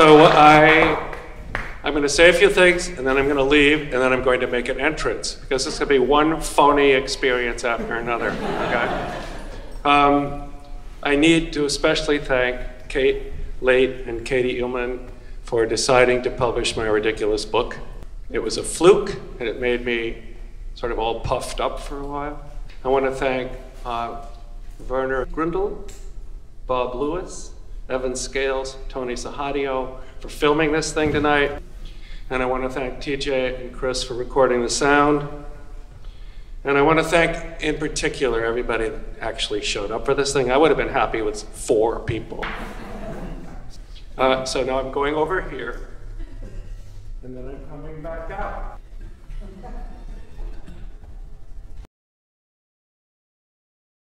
So I, I'm going to say a few things, and then I'm going to leave, and then I'm going to make an entrance because this is going to be one phony experience after another. Okay. Um, I need to especially thank Kate Late and Katie Ullman for deciding to publish my ridiculous book. It was a fluke, and it made me sort of all puffed up for a while. I want to thank uh, Werner Grundl, Bob Lewis, Evan Scales, Tony Sahadeo for filming this thing tonight. And I want to thank TJ and Chris for recording the sound. And I want to thank, in particular, everybody that actually showed up for this thing. I would have been happy with four people. Uh, so now I'm going over here, and then I'm coming back out.